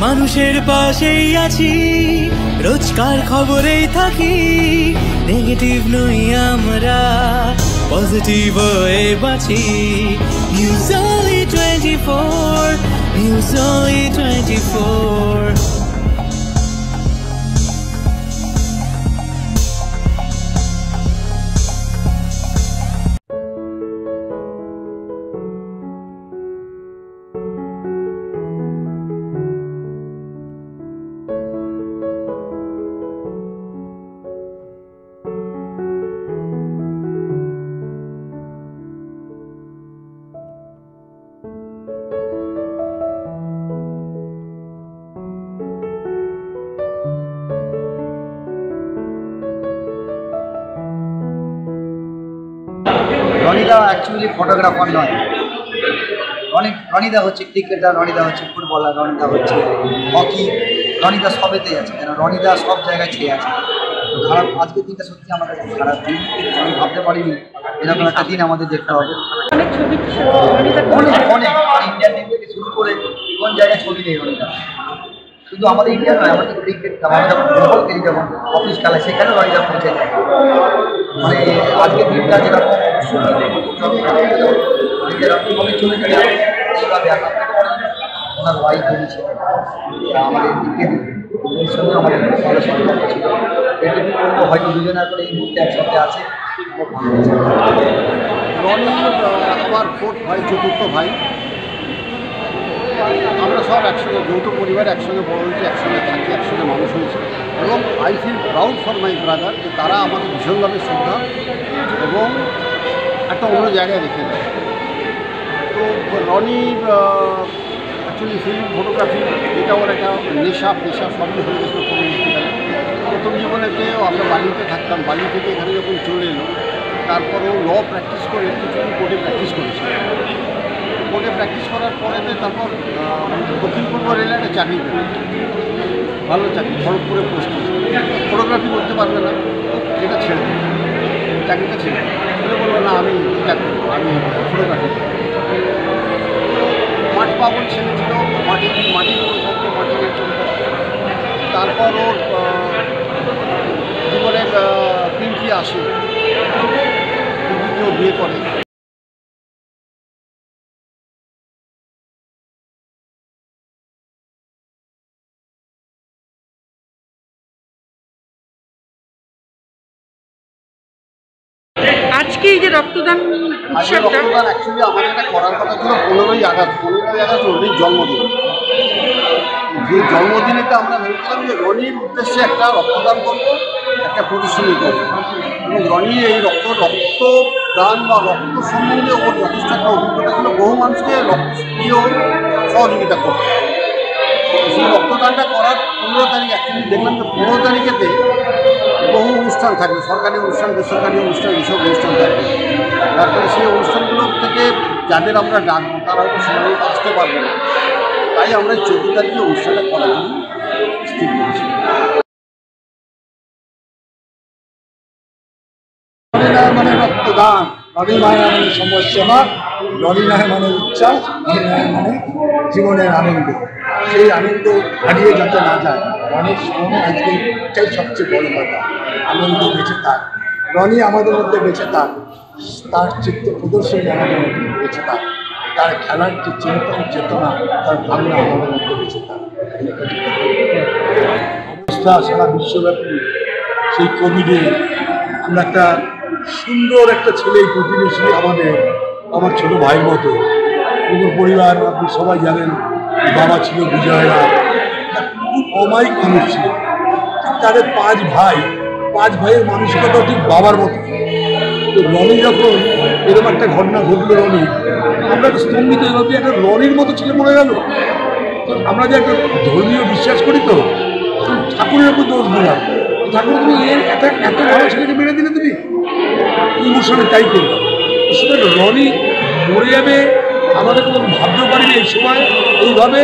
মানুষের পাশেই আছি। রোজকার খবরেই থাকি। নেগেটিভ নই আমরা পজিটিভ হয়ে বাঁচি news only twenty four news only twenty four রনিদা actually photographer নয়। রনি রনিদা হচ্ছে ক্রিকেটার রনিদা হচ্ছে ফুটবলার রনিদা হচ্ছে হকি রনিদা সবেতেই আছে কেন রনিদা সব জায়গায় ছেয়ে আছে। তো খারাপ আজকের দিনটা সত্যি আমার কাছে খারাপ দিন আমি ভাবতে পারিনি এরকম একটা দিন আমাদের দেখতে হবে। অনেক অনেক অনেক ইন্ডিয়ান টিম থেকে শুরু করে কোন জায়গায় ছবি নেই রনিদা। শুধু আমাদের ইন্ডিয়া নয় আমাদের ক্রিকেট আমরা যখন ফুটবল খেলি যখন অফিস খেলায় সেখানেও রনিদা পৌঁছে যায়। মানে আজকের দিনটা যেরকম যেরকমভাবে চলে গেলে আঘাত ওনার ওয়াইফ বেরিয়েছে আমাদের দিকে ওদের সঙ্গে আমাদের ভালো সম্পর্ক ছিল। এটুকু বলব হয়তো দুজনের করে এই মুহূর্তে একসাথে আছে আমার ফোর্থ ভাই চতুর্থ ভাই। আমরা সব একসঙ্গে, যৌথ পরিবার একসঙ্গে, বড় হয়েছি, একসঙ্গে থাকি, একসঙ্গে মানুষ হয়েছে। এবং I feel proud for my brother যে তারা আমাকে ভীষণভাবে শ্রদ্ধা এবং একটা অন্য জায়গায় রেখে দেয় তো রনি অ্যাকচুয়ালি ফিল্ম ফটোগ্রাফি এটা ওর একটা নেশা, পেশা, সবই হয়ে গেছিল পরবর্তীকালে প্রথম জীবনেতে আমরা বালিতে থাকতাম, বালি থেকে এখানে যখন চলে এলো তারপরও ল প্র্যাকটিস করে কিছুদিন কোর্টে প্র্যাকটিস করেছে কোর্টে প্র্যাকটিস করার পরেতে তারপর দক্ষিণ পূর্ব রেলে একটা চাকরি পেল। ভালো চাকরি, খড়গপুরে পোস্ট ফটোগ্রাফি করতে পারবে না, এটা ছেড়ে চাকরিটা ছেড়ে আমি এটা করব মাটি পাবন ছেলে ছিল, মাটি মাটি করে মাটি করে থাকতো তারপর ওর জীবনের পিঙ্কি আসে। পিঙ্কিকেও বিয়ে করে। যে রক্তদান উৎসবটা রক্তদান অ্যাকচুয়ালি আমাদের এটা করার কথা ছিল পনেরোই আগস্ট। পনেরোই রনির জন্মদিন। যে জন্মদিনেতে আমরা ভেবেছিলাম যে রনির উদ্দেশ্যে একটা রক্তদান করব, একটা প্রদর্শনী করব এবং রনি এই রক্ত, রক্তদান বা রক্ত সম্বন্ধে ওর যথেষ্ট একটা অভিজ্ঞতা ছিল। বহু মানুষকে রক্ত সহযোগিতা করত। সেই রক্তদানটা করার পনেরো তারিখ অ্যাকচুয়ালি দেখলাম যে পনেরো তারিখেতে বহু অনুষ্ঠান থাকবে সরকারি অনুষ্ঠান, বেসরকারি অনুষ্ঠান, এইসব অনুষ্ঠান থাকবে তারপরে সেই অনুষ্ঠানগুলো থেকে যাদের আমরা ডাকবো তারা হয়তো সময় আসতে পারবে না। তাই আমরা চোদ্দ তারিখে অনুষ্ঠানটা করার জন্য স্থির করেছি মানে রক্তদান রনিমায় মানে সমস্যা রনিনায় মানে উচ্ছ্বাস রনিনায় মানে জীবনের আনন্দ। সেই আনন্দ হারিয়ে যাতে না যায় রনির স্মরণে আজকে এটাই সবচেয়ে বড় কথা, আনন্দ বেঁচে থাক। রনি আমাদের মধ্যে বেঁচে থাক, তার চিত্ত প্রদর্শনী আমাদের মধ্যে বেঁচে থাক, তার খেলার যে চিন্তন চেতনা, তার ভাবনা আমাদের মধ্যে বেঁচে থাক। অবস্থা সারা বিশ্বব্যাপী সেই কোভিডে আমরা একটা সুন্দর একটা ছেলে প্রতিবেশী আমাদের, আমার ছোট ভাইয়ের মতো, পুরো পরিবার, আপনি সবাই জানেন বাবা ছিল বিজয়রা খুব অমায়িক মানুষ ছিল। তাদের পাঁচ ভাই, পাঁচ ভাইয়ের মানসিকতা ঠিক বাবার মতো। তো রনি যখন এরকম একটা ঘটনা ঘটলো রনি আমরা তো স্তম্ভিত হয়ে ভাবছি একটা রনির মতো ছেলে মরে গেল। তো আমরা যে একটা ধর্মীয় বিশ্বাস করি তো ঠাকুরের উপর দোষ দিলাম। ঠাকুর তুমি এর এত এত ভালো ছেলেকে মেরে দিলে তুমি? ইমোশনে তাই করবে সুতরাং রনি মরে যাবে আমাদের কোনো ভাবতেও পারিনি এই সময় এইভাবে